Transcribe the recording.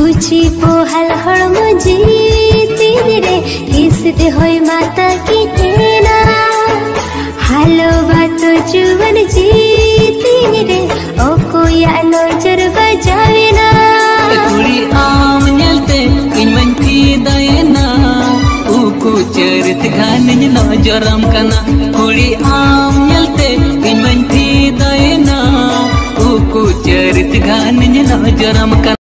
खुशी पोहल हड़म जीती रे। किसते होई माता की केना हालो बात जुवन जीती रे। ओ कोई नज़र बजावे ना। कुड़ी आम नलते, इनवन की दयना उको चरत गान नजरम कना। कुड़ी आम नलते, इनवन की दयना उको चरत गान नजरम कना।